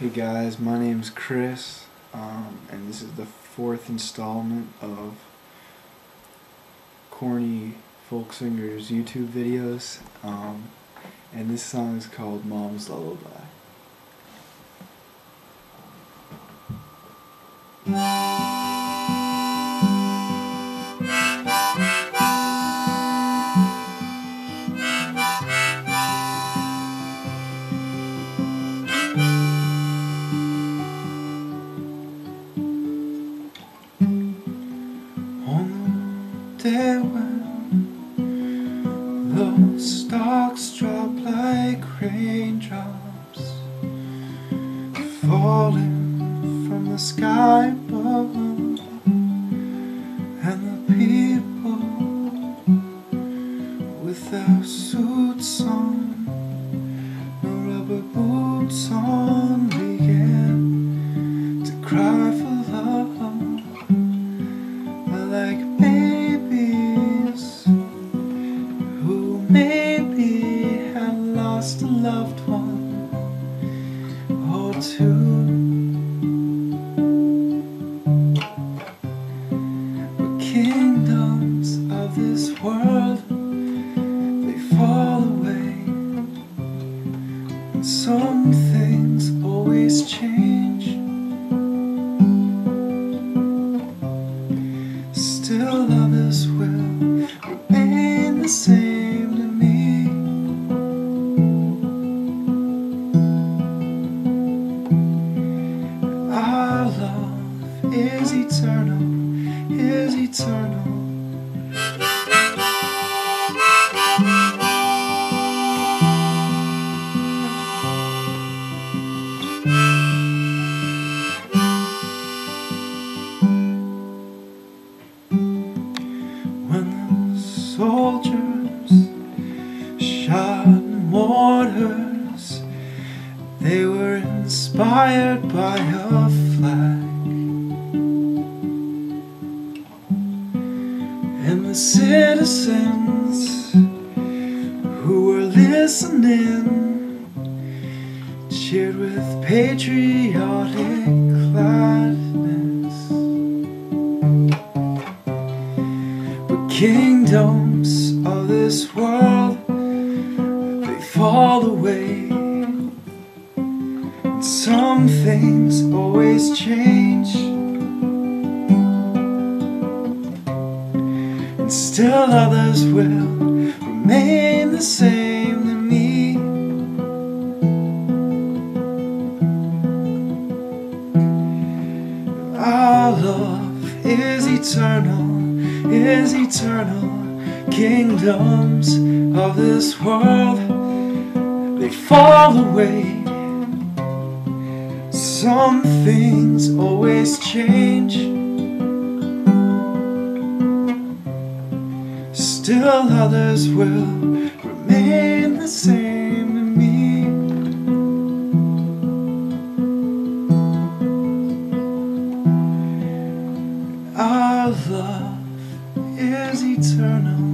Hey guys, my name's Chris, um, and this is the fourth installment of corny folk singers YouTube videos. Um, and this song is called Mom's Lullaby. Day when the stalks drop like raindrops falling from the sky above, and the people with their suits on, no rubber boots on, begin to cry for loved one or two. But kingdoms of this world they fall away, and some things always change. Is eternal, is eternal. When the soldiers shot mortars, they were inspired by a flag. And the citizens who were listening cheered with patriotic gladness. But kingdoms of this world they fall away. And some things always change. And still others will remain the same to me. Our love is eternal, is eternal. Kingdoms of this world, they fall away. Some things always change. till others will remain the same to me. Our love is eternal.